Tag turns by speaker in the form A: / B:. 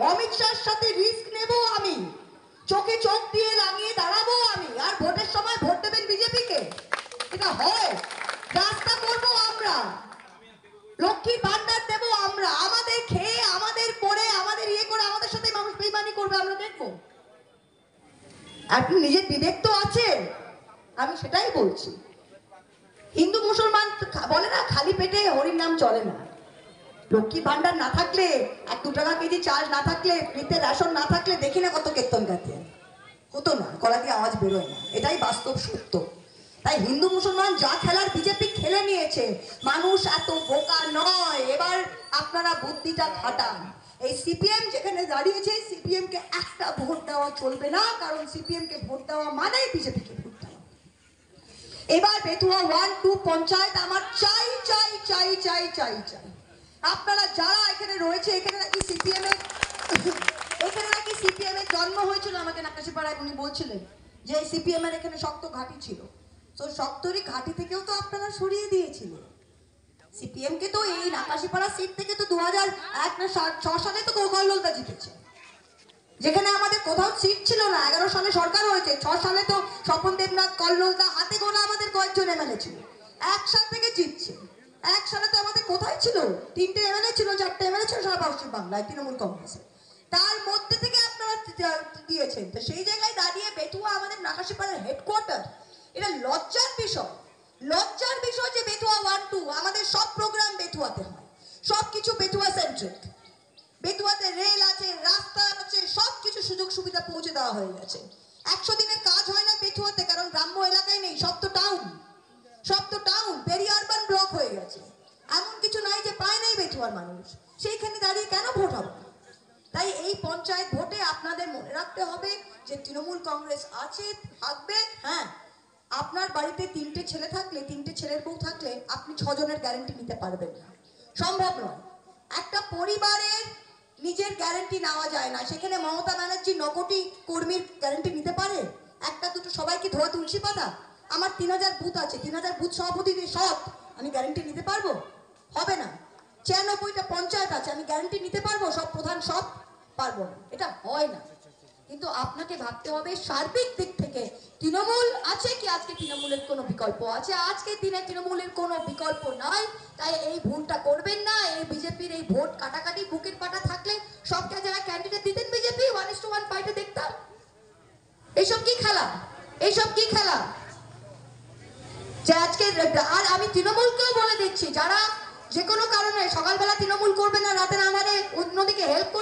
A: অমিত শাহর সাথে রিস্ক নেব আমি। চোখে চোখ দিয়ে লাগিয়ে দাঁড়াবো আমি। আর ভোটের সময় ভোট দেবেন বিজেপিকে। এটা হয়। রাস্তা করব আমরা। লক্ষ্মীর ভান্ডার দেব আমরা। আমাদের খেয়ে, আমাদের পরে আমাদের ইয়ে করে, আমাদের সাথে মানুষ বেইমানি করবে, আমরা দেখব। আপনি নিজের বিবেক তো আছে। আমি সেটাই বলছি। হিন্দু মুসলমান বলে না, খালি পেটে হরির নাম চলে না। লক্ষ্মী ভান্ডার না থাকলে, এক দু টাকা কেজি চাল না থাকলে, ফ্রিতে রেশন না থাকলে দেখি না কত কেতন গাতে হতো না গলা দিয়ে আওয়াজ বেরোয় না। এটাই বাস্তব সত্য। তাই হিন্দু মুসলমান যা খেলার বিজেপি খেলে নিয়েছে, মানুষ এত বোকা নয়। এবার আপনারা বুদ্ধিটা খাটান। এই সিপিএম যেখানে দাঁড়িয়েছে সিপিএম কে একটা ভোট দেওয়া চলবে না, কারণ সিপিএম কে ভোট দেওয়া মানেই বিজেপিকে ভোট দেওয়া। এবার বেতুয়া ওয়ান, টু, পঞ্চায়েত, আমার চাই চাই চাই চাই চাই চাই। আপনারা যারা এখানে রয়েছে, এখানে নাকি সিপিএম এর, এখানে নাকি সিপিএম এর জন্ম হয়েছিল আমাকে নাকাশিপাড়ায়, উনি বলছিলেন যে সিপিএম এর এখানে শক্ত ঘাঁটি ছিল। তো শক্তরই ঘাঁটি থেকেও তো আপনারা সরিয়ে দিয়েছিলেন। সিপিএম কে তো এই নাকাশিপাড়া সিট থেকে তো দু হাজার এক না ছ সালে তো কল্লোলদা জিতেছে। যেখানে আমাদের কোথাও সিট ছিল না, এগারো সালে সরকার হয়েছে, ছ সালে তো স্বপন দেবনাথ, কল্লোলদা, হাতে গোনা আমাদের কয়েকজন এমএলএ ছিল এক সাল থেকে জিতছে এক সালে তো আমাদের কোথায় ছিল? তিনটে এমএলএ ছিল, চারটে এমএলএ ছিল, সারা পশ্চিম বাংলায়, তৃণমূল কংগ্রেসে। তার মধ্যে থেকে আপনারা দিয়েছেন। তো সেই জায়গায় দাঁড়িয়ে বেতুয়া আমাদের নাকাশিপাড়ার হেডকোয়ার্টার এটা লজ্জার বিষয়। লজ্জার বিষয় যে বেতুয়া ওয়ান টু আমাদের সব প্রোগ্রাম বেতুয়াতে হয়। সব কিছু বেতুয়া সেন্ট্রিক বেতুয়াতে রেল আছে, রাস্তা আছে, সব কিছু সুযোগ সুবিধা পৌঁছে দেওয়া হয়ে গেছে। একশো দিনের কাজ হয় না বেতুয়াতে, কারণ গ্রাম্য এলাকায় নেই, সব তো টাউন সব তো টাউন পেরি আরবান হয়ে গেছে। এমন কিছু নাই যে পায় নাই বেতুয়ার মানুষ। সেইখানে দাঁড়িয়ে কেন ভোট হবে? তাই এই পঞ্চায়েত ভোটে আপনাদের মনে রাখতে হবে যে তৃণমূল কংগ্রেস আছে, থাকবে হ্যাঁ। আপনার বাড়িতে তিনটে ছেলে থাকলে, তিনটে ছেলের বউ থাকলে আপনি ছজনের গ্যারেন্টি নিতে পারবেন না। সম্ভব নয়। একটা পরিবারের নিজের গ্যারেন্টি নেওয়া যায় না। সেখানে মমতা ব্যানার্জি নকটি কর্মীর গ্যারেন্টি নিতে পারে? একটা দুটো সবাইকে ধোয়া তুলসী পাতা? আমার তিন হাজার বুথ আছে। তিন হাজার বুথ সভাপতি সৎ আমি গ্যারেন্টি নিতে পারব? হবে না। ছিয়ানব্বইটা পঞ্চায়েত আছে, আমি গ্যারেন্টি নিতে পারব? সব প্রধান, সব পারব না। এটা হয় না। কিন্তু আপনাকে ভাবতে হবে, সার্বিক দিক থেকে তৃণমূল আছে কি? আজকে তৃণমূলের কোনো বিকল্প আছে? আজকের দিনে তৃণমূলের কোনো বিকল্প নাই। তাই এই ভুলটা করবেন না। এই বিজেপির এই ভোট কাটাকাটি, বুকের পাটা থাকলে সব যারা ক্যান্ডিডেট দিতেন BJP one is to one ফাইটে দেখতাম। এইসব কি খেলা? এইসব কি খেলা? যে আজকে আর আমি তৃণমূলকেও বলে দিচ্ছি, যারা যে কোনো কারণে সকালবেলা তৃণমূল করবে না, রাতের আমারে অন্যদিকে হেল্প